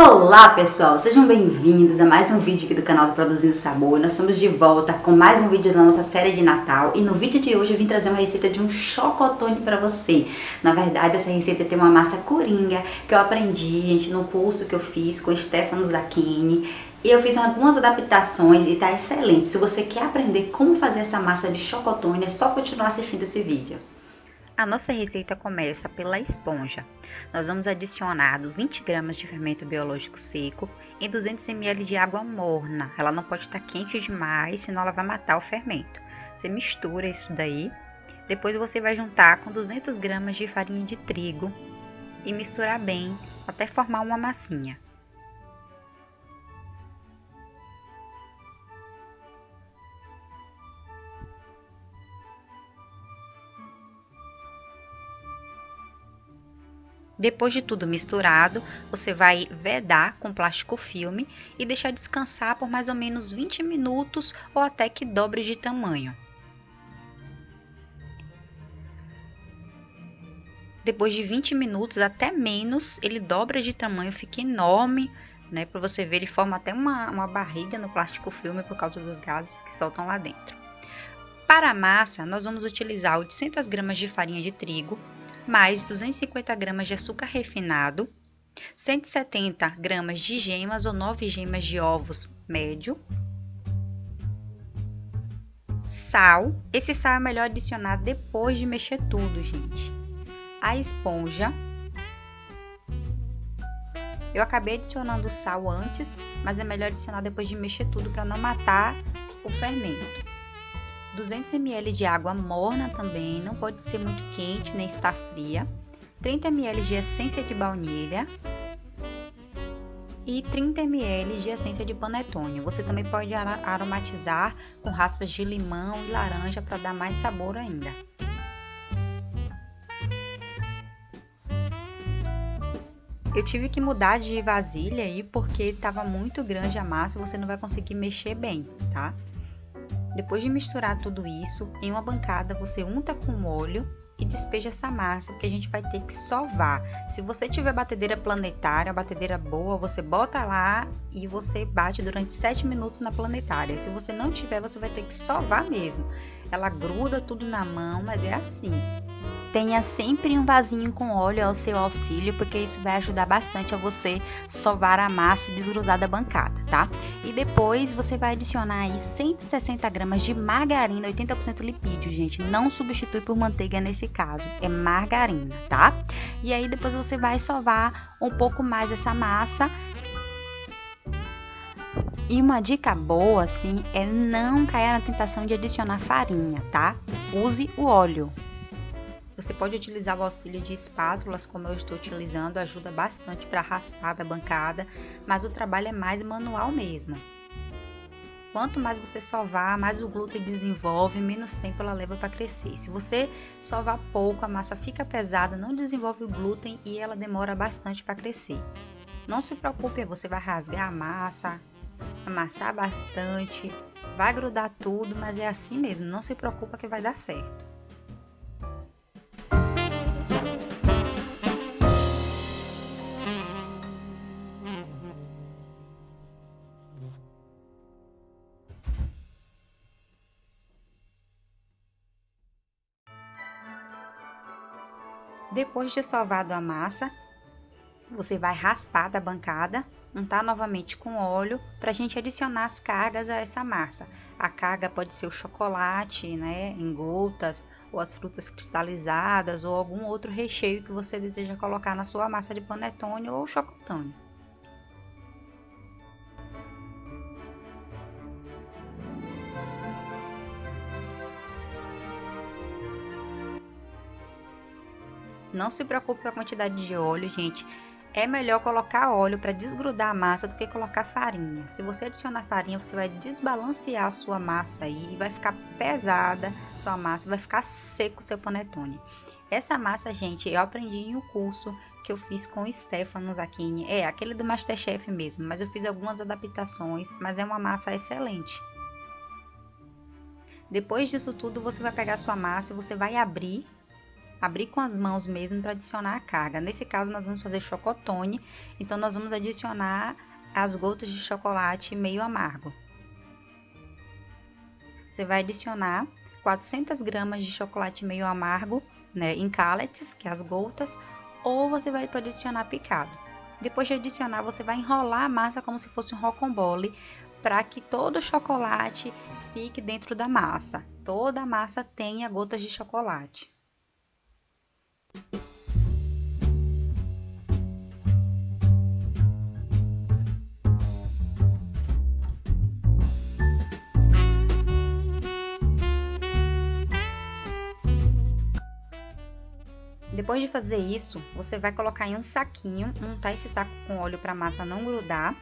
Olá pessoal, sejam bem-vindos a mais um vídeo aqui do canal do Produzindo Sabor. Nós estamos de volta com mais um vídeo da nossa série de Natal e no vídeo de hoje eu vim trazer uma receita de um chocotone para você. Na verdade essa receita tem uma massa coringa que eu aprendi gente, no curso que eu fiz com Stefanos da Kine e eu fiz algumas adaptações e tá excelente. Se você quer aprender como fazer essa massa de chocotone é só continuar assistindo esse vídeo. A nossa receita começa pela esponja. Nós vamos adicionar 20 gramas de fermento biológico seco em 200 ml de água morna. Ela não pode estar quente demais, senão ela vai matar o fermento. Você mistura isso daí. Depois você vai juntar com 200 gramas de farinha de trigo e misturar bem até formar uma massinha. Depois de tudo misturado, você vai vedar com plástico filme e deixar descansar por mais ou menos 20 minutos ou até que dobre de tamanho. Depois de 20 minutos, até menos, ele dobra de tamanho, fica enorme, né? Para você ver, ele forma até uma, uma barriga no plástico filme por causa dos gases que soltam lá dentro. Para a massa, nós vamos utilizar 800 gramas de farinha de trigo, mais 250 gramas de açúcar refinado, 170 gramas de gemas ou 9 gemas de ovos médio, sal. Esse sal é melhor adicionar depois de mexer tudo, gente. A esponja. Eu acabei adicionando sal antes, mas é melhor adicionar depois de mexer tudo para não matar o fermento. 200 ml de água morna também, não pode ser muito quente nem estar fria. 30 ml de essência de baunilha e 30 ml de essência de panetone. Você também pode aromatizar com raspas de limão e laranja para dar mais sabor ainda. Eu tive que mudar de vasilha aí porque estava muito grande a massa, você não vai conseguir mexer bem, tá? Depois de misturar tudo isso, em uma bancada você unta com óleo e despeja essa massa, porque a gente vai ter que sovar. Se você tiver batedeira planetária, batedeira boa, você bota lá e você bate durante 7 minutos na planetária. Se você não tiver, você vai ter que sovar mesmo. Ela gruda tudo na mão, mas é assim. Tenha sempre um vasinho com óleo ao seu auxílio, porque isso vai ajudar bastante a você sovar a massa e desgrudar da bancada, tá? E depois você vai adicionar aí 160 gramas de margarina, 80% lipídio, gente. Não substitui por manteiga nesse caso, é margarina, tá? E aí depois você vai sovar um pouco mais essa massa e uma dica boa, assim, é não cair na tentação de adicionar farinha, tá? Use o óleo. Você pode utilizar o auxílio de espátulas, como eu estou utilizando, ajuda bastante para raspar da bancada, mas o trabalho é mais manual mesmo. Quanto mais você sovar, mais o glúten desenvolve, menos tempo ela leva para crescer. Se você sovar pouco, a massa fica pesada, não desenvolve o glúten e ela demora bastante para crescer. Não se preocupe, você vai rasgar a massa, amassar bastante, vai grudar tudo, mas é assim mesmo, não se preocupa que vai dar certo. Depois de sovado a massa, você vai raspar da bancada, untar novamente com óleo para a gente adicionar as cargas a essa massa. A carga pode ser o chocolate, né, em gotas, ou as frutas cristalizadas, ou algum outro recheio que você deseja colocar na sua massa de panetone ou chocotone. Não se preocupe com a quantidade de óleo, gente. É melhor colocar óleo para desgrudar a massa do que colocar farinha. Se você adicionar farinha, você vai desbalancear a sua massa aí e vai ficar pesada sua massa, vai ficar seco o seu panetone. Essa massa, gente, eu aprendi em um curso que eu fiz com o Stefano Zacchini. É, aquele do Masterchef mesmo, mas eu fiz algumas adaptações, mas é uma massa excelente. Depois disso tudo, você vai pegar sua massa e você vai abrir abrir com as mãos mesmo para adicionar a carga. Nesse caso, nós vamos fazer chocotone, então nós vamos adicionar as gotas de chocolate meio amargo. Você vai adicionar 400 gramas de chocolate meio amargo, né, em callets, que é as gotas, ou você vai adicionar picado. Depois de adicionar, você vai enrolar a massa como se fosse um rocambole, para que todo o chocolate fique dentro da massa. Toda a massa tenha gotas de chocolate. Depois de fazer isso, você vai colocar em um saquinho, untar esse saco com óleo para a massa não grudar,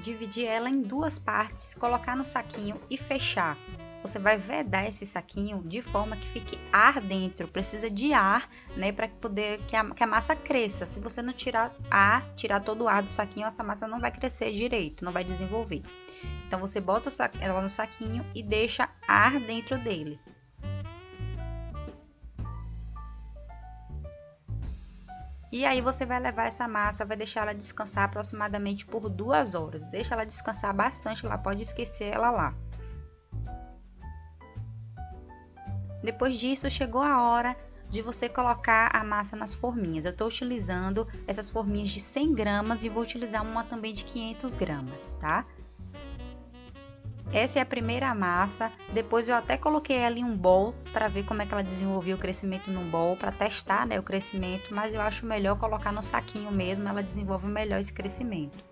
dividir ela em duas partes, colocar no saquinho e fechar. Você vai vedar esse saquinho de forma que fique ar dentro. Precisa de ar, né, para poder que a, que a massa cresça. Se você não tirar ar, tirar todo o ar do saquinho, essa massa não vai crescer direito, não vai desenvolver. Então você bota ela no saquinho e deixa ar dentro dele. E aí você vai levar essa massa, vai deixar ela descansar aproximadamente por duas horas. Deixa ela descansar bastante lá, pode esquecer ela lá. Depois disso, chegou a hora de você colocar a massa nas forminhas. Eu estou utilizando essas forminhas de 100 gramas e vou utilizar uma também de 500 gramas, tá? Essa é a primeira massa. Depois eu até coloquei ela em um bowl para ver como é que ela desenvolvia o crescimento no bowl, para testar né, o crescimento, mas eu acho melhor colocar no saquinho mesmo, ela desenvolve melhor esse crescimento.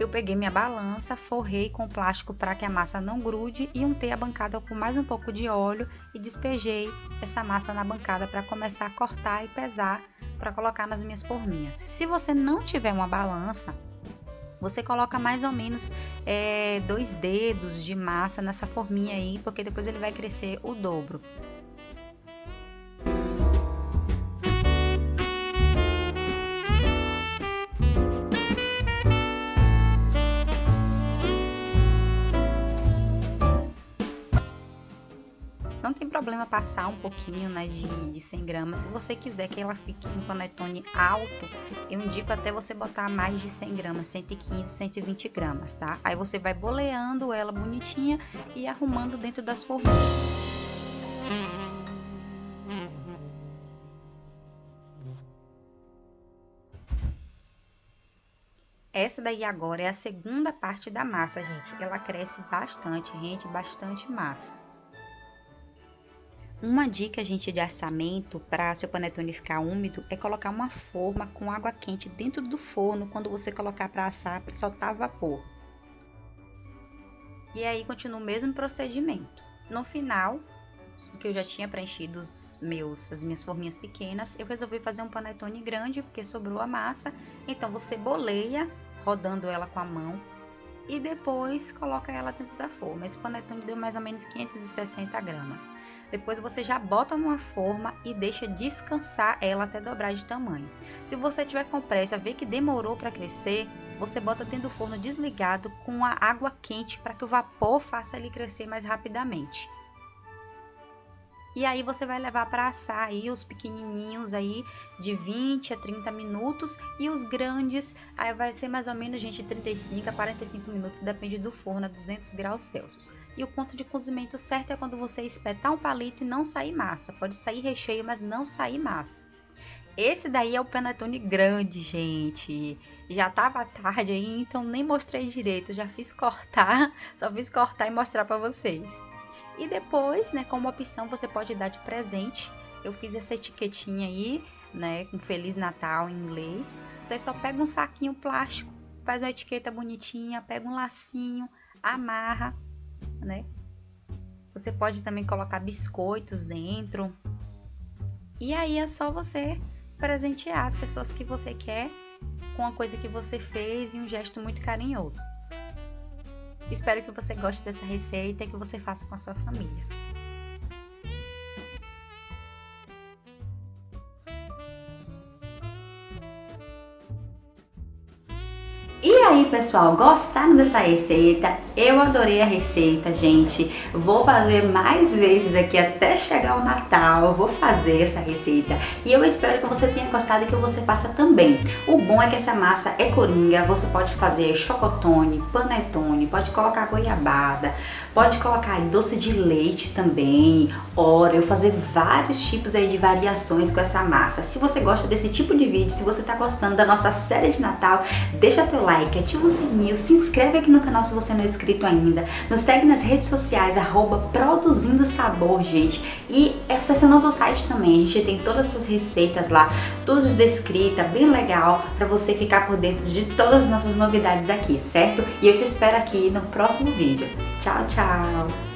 Eu peguei minha balança, forrei com plástico para que a massa não grude e untei a bancada com mais um pouco de óleo e despejei essa massa na bancada para começar a cortar e pesar para colocar nas minhas forminhas. Se você não tiver uma balança, você coloca mais ou menos é, dois dedos de massa nessa forminha aí, porque depois ele vai crescer o dobro. Problema passar um pouquinho né, de, de 100 gramas. Se você quiser que ela fique um panetone alto, eu indico até você botar mais de 100 gramas, 115, 120 gramas, tá? Aí você vai boleando ela bonitinha e arrumando dentro das forminhas. Essa daí agora é a segunda parte da massa, gente. Ela cresce bastante, rende bastante massa. Uma dica, gente, de assamento para seu panetone ficar úmido é colocar uma forma com água quente dentro do forno quando você colocar para assar, para soltar vapor. E aí continua o mesmo procedimento. No final, que eu já tinha preenchido os meus, as minhas forminhas pequenas, eu resolvi fazer um panetone grande porque sobrou a massa. Então você boleia rodando ela com a mão e depois coloca ela dentro da forma. Esse panetone deu mais ou menos 560 gramas. Depois você já bota numa forma e deixa descansar ela até dobrar de tamanho. Se você tiver com pressa, ver que demorou para crescer, você bota dentro do forno desligado com a água quente para que o vapor faça ele crescer mais rapidamente. E aí você vai levar para assar aí os pequenininhos aí de 20 a 30 minutos e os grandes aí vai ser mais ou menos gente 35 a 45 minutos, depende do forno a 200 graus Celsius. E o ponto de cozimento certo é quando você espetar um palito e não sair massa. Pode sair recheio, mas não sair massa. Esse daí é o panetone grande, gente. Já tava tarde aí, então nem mostrei direito. Já fiz cortar, só fiz cortar e mostrar para vocês. E depois, né, como opção, você pode dar de presente. Eu fiz essa etiquetinha aí, né, com Feliz Natal em inglês. Você só pega um saquinho plástico, faz a etiqueta bonitinha, pega um lacinho, amarra, né? Você pode também colocar biscoitos dentro. E aí é só você presentear as pessoas que você quer com a coisa que você fez e um gesto muito carinhoso. Espero que você goste dessa receita e que você faça com a sua família. Aí, pessoal, gostaram dessa receita? Eu adorei a receita, gente. Vou fazer mais vezes aqui até chegar o Natal. Eu vou fazer essa receita e eu espero que você tenha gostado e que você faça também. O bom é que essa massa é coringa. Você pode fazer chocotone, panetone, pode colocar goiabada, pode colocar doce de leite também, Oreo, fazer vários tipos aí de variações com essa massa. Se você gosta desse tipo de vídeo, se você está gostando da nossa série de Natal, deixa teu like, ativa o sininho, se inscreve aqui no canal se você não é inscrito ainda, nos segue nas redes sociais, arroba Produzindo Sabor, gente, e acesse nosso site também, a gente tem todas essas receitas lá, todas descritas, bem legal, para você ficar por dentro de todas as nossas novidades aqui, certo? E eu te espero aqui no próximo vídeo. Tchau, tchau!